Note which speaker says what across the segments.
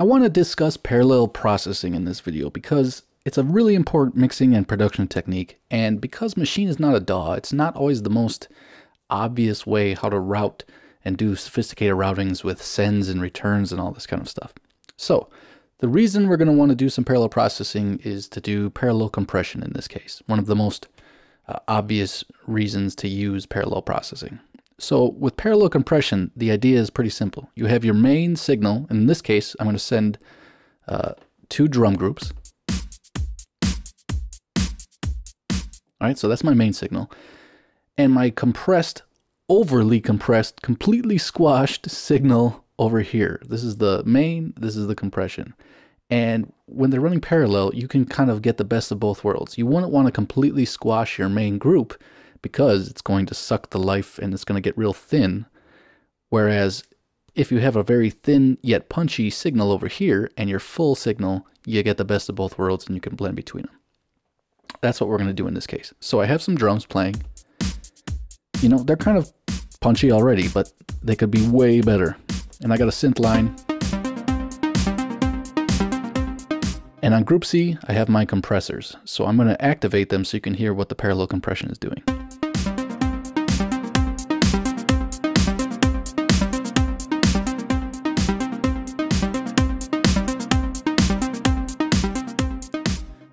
Speaker 1: I want to discuss parallel processing in this video because it's a really important mixing and production technique, and because Maschine is not a DAW, it's not always the most obvious way how to route and do sophisticated routings with sends and returns and all this kind of stuff. So, the reason we're going to want to do some parallel processing is to do parallel compression in this case, one of the most uh, obvious reasons to use parallel processing. So with parallel compression, the idea is pretty simple. You have your main signal. In this case, I'm going to send uh, two drum groups. All right, so that's my main signal. And my compressed, overly compressed, completely squashed signal over here. This is the main, this is the compression. And when they're running parallel, you can kind of get the best of both worlds. You wouldn't want to completely squash your main group because it's going to suck the life and it's going to get real thin. Whereas if you have a very thin yet punchy signal over here and your full signal, you get the best of both worlds and you can blend between them. That's what we're going to do in this case. So I have some drums playing. You know, they're kind of punchy already, but they could be way better. And I got a synth line. And on group C, I have my compressors. So I'm going to activate them so you can hear what the parallel compression is doing.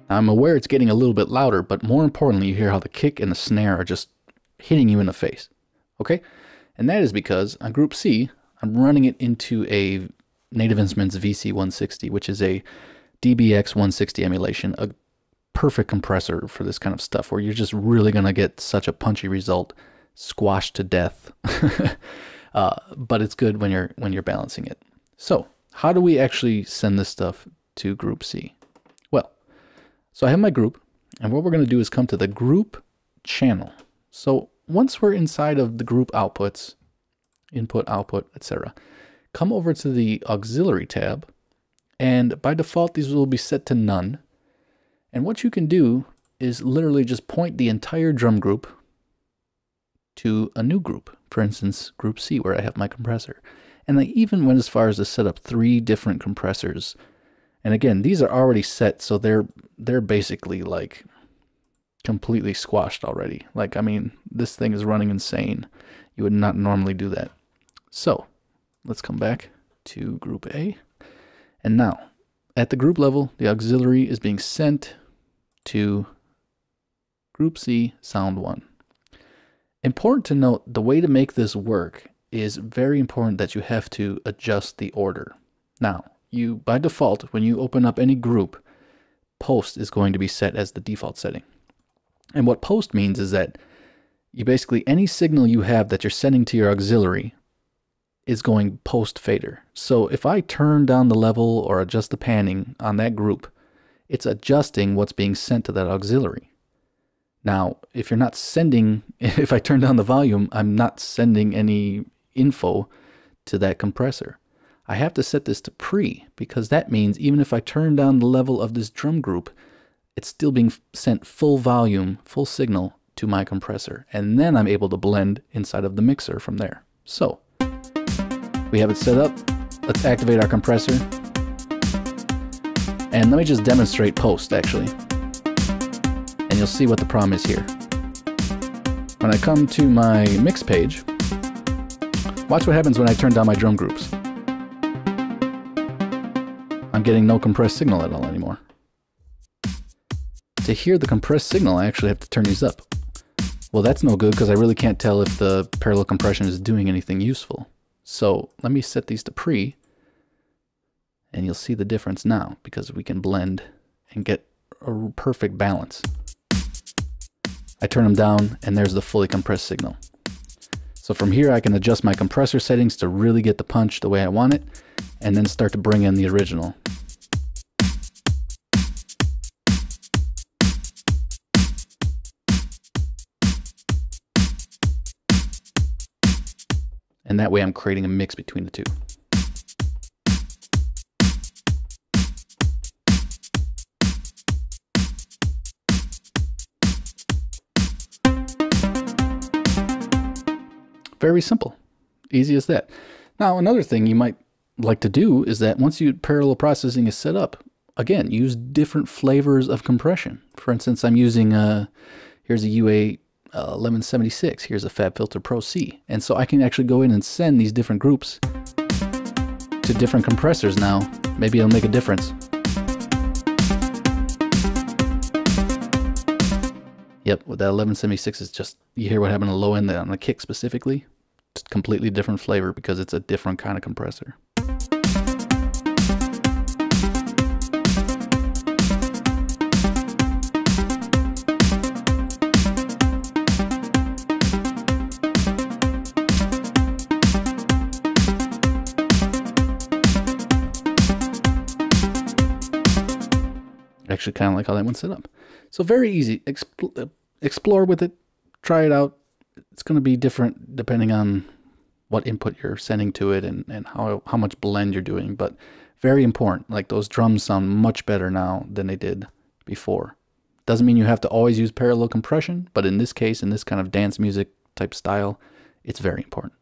Speaker 1: I'm aware it's getting a little bit louder, but more importantly, you hear how the kick and the snare are just hitting you in the face. Okay? And that is because on Group C, I'm running it into a Native Instruments VC160, which is a DBX 160 emulation, a perfect compressor for this kind of stuff where you're just really going to get such a punchy result squashed to death. uh, but it's good when you're when you're balancing it. So, how do we actually send this stuff to Group C? So I have my group, and what we're going to do is come to the group channel. So once we're inside of the group outputs, input, output, etc., come over to the auxiliary tab, and by default, these will be set to none. And what you can do is literally just point the entire drum group to a new group, for instance, group C, where I have my compressor. And I even went as far as to set up three different compressors and again, these are already set, so they're they're basically like completely squashed already. Like, I mean, this thing is running insane. You would not normally do that. So, let's come back to group A. And now, at the group level, the auxiliary is being sent to group C, sound 1. Important to note, the way to make this work is very important that you have to adjust the order. Now, you by default when you open up any group post is going to be set as the default setting. And what post means is that you basically any signal you have that you're sending to your auxiliary is going post fader. So if i turn down the level or adjust the panning on that group it's adjusting what's being sent to that auxiliary. Now if you're not sending if i turn down the volume i'm not sending any info to that compressor I have to set this to pre because that means even if I turn down the level of this drum group, it's still being sent full volume, full signal to my compressor. And then I'm able to blend inside of the mixer from there. So we have it set up. Let's activate our compressor. And let me just demonstrate post actually. And you'll see what the problem is here. When I come to my mix page, watch what happens when I turn down my drum groups. I'm getting no compressed signal at all anymore. To hear the compressed signal, I actually have to turn these up. Well, that's no good because I really can't tell if the parallel compression is doing anything useful. So let me set these to pre, and you'll see the difference now because we can blend and get a perfect balance. I turn them down, and there's the fully compressed signal. So from here, I can adjust my compressor settings to really get the punch the way I want it, and then start to bring in the original. And that way I'm creating a mix between the two. Very simple. Easy as that. Now, another thing you might like to do is that once you parallel processing is set up, again, use different flavors of compression. For instance, I'm using a, here's a UA uh, 1176, here's a FabFilter Pro C. And so I can actually go in and send these different groups to different compressors now. Maybe it'll make a difference. Yep, with that 1176 is just, you hear what happened to the low end on the kick specifically? It's completely different flavor because it's a different kind of compressor. Actually kind of like how that one's set up. So very easy. Expl- uh, explore with it. Try it out. It's going to be different depending on what input you're sending to it and, and how, how much blend you're doing. But very important. Like those drums sound much better now than they did before. Doesn't mean you have to always use parallel compression, but in this case, in this kind of dance music type style, it's very important.